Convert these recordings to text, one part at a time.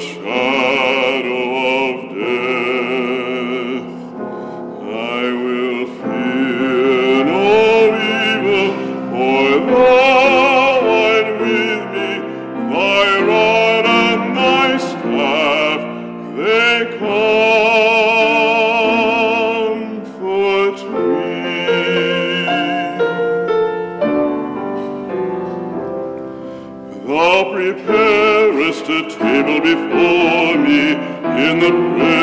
shadow of death. Preparest a table before me in the presence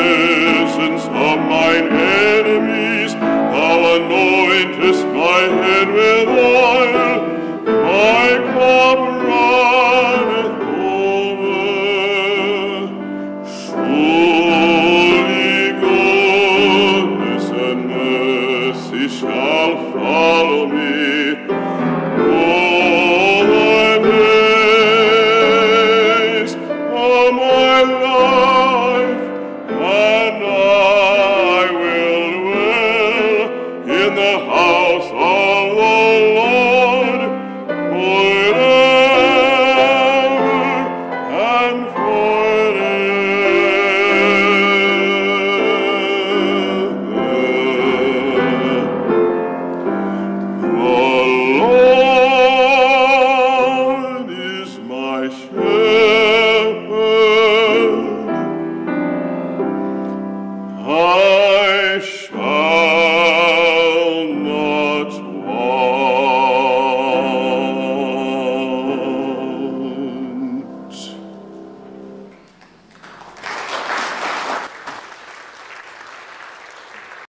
Oh.